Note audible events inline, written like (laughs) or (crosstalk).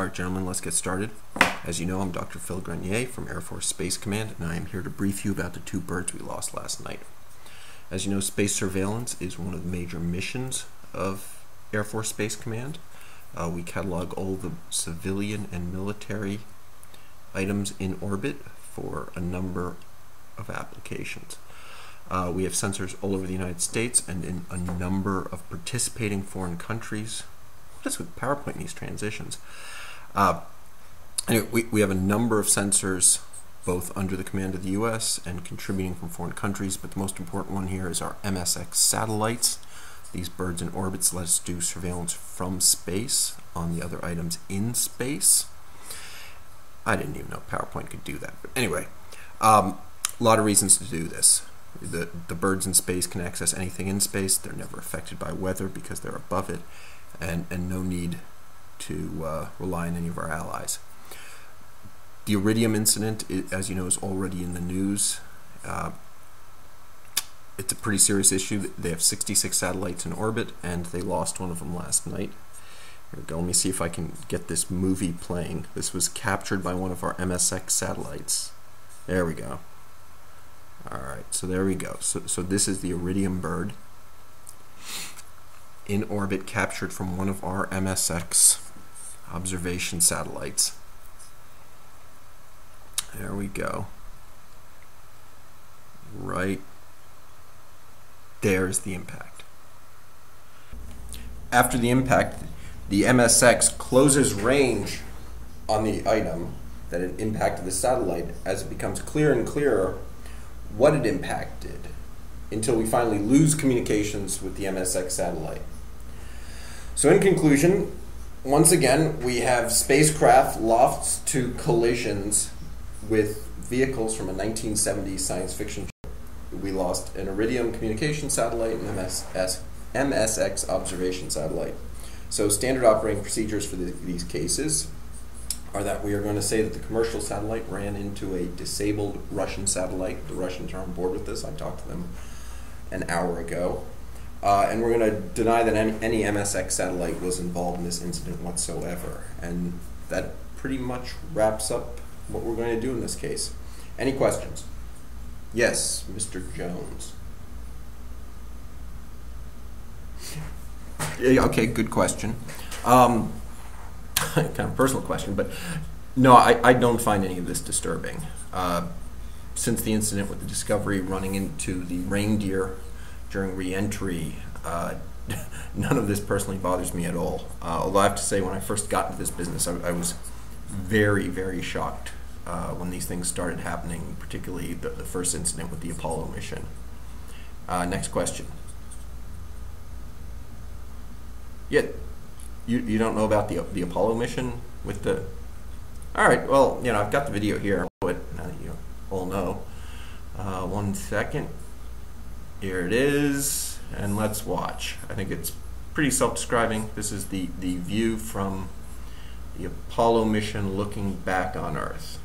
All right, gentlemen, let's get started. As you know, I'm Dr. Phil Grenier from Air Force Space Command, and I am here to brief you about the two birds we lost last night. As you know, space surveillance is one of the major missions of Air Force Space Command. Uh, we catalog all the civilian and military items in orbit for a number of applications. Uh, we have sensors all over the United States and in a number of participating foreign countries. Is with PowerPoint in these transitions? Uh, anyway, we, we have a number of sensors both under the command of the U.S. and contributing from foreign countries, but the most important one here is our MSX satellites. These birds in orbits let us do surveillance from space on the other items in space. I didn't even know PowerPoint could do that, but anyway, um, a lot of reasons to do this. The, the birds in space can access anything in space. They're never affected by weather because they're above it, and, and no need to uh, rely on any of our allies. The Iridium incident, as you know, is already in the news. Uh, it's a pretty serious issue. They have 66 satellites in orbit, and they lost one of them last night. Here we go. Let me see if I can get this movie playing. This was captured by one of our MSX satellites. There we go. All right, so there we go. So, so this is the Iridium bird in orbit captured from one of our MSX observation satellites. There we go. Right there's the impact. After the impact, the MSX closes range on the item that it impacted the satellite as it becomes clearer and clearer what it impacted until we finally lose communications with the MSX satellite. So, in conclusion, once again, we have spacecraft lost to collisions with vehicles from a 1970s science fiction we lost an Iridium communication satellite and MSS, MSX observation satellite. So standard operating procedures for the, these cases are that we are going to say that the commercial satellite ran into a disabled Russian satellite. The Russians are on board with this. I talked to them an hour ago. Uh, and we're going to deny that any, MSX satellite was involved in this incident whatsoever. And that pretty much wraps up what we're going to do in this case. Any questions? Yes, Mr. Jones. Okay, good question. Um, (laughs) kind of personal question, but no, I, I don't find any of this disturbing. Uh, since the incident with the Discovery running into the reindeer during reentry, uh, (laughs) none of this personally bothers me at all. Uh, although I have to say, when I first got into this business, I, I was very, very shocked uh, when these things started happening, particularly the, the first incident with the Apollo mission. Uh, next question. Yeah, you, you don't know about the, the Apollo mission with the. All right, well, you know, I've got the video here, but now you all know. Uh, one second. Here it is, and let's watch. I think it's pretty self-describing. This is the, the view from the Apollo mission looking back on Earth.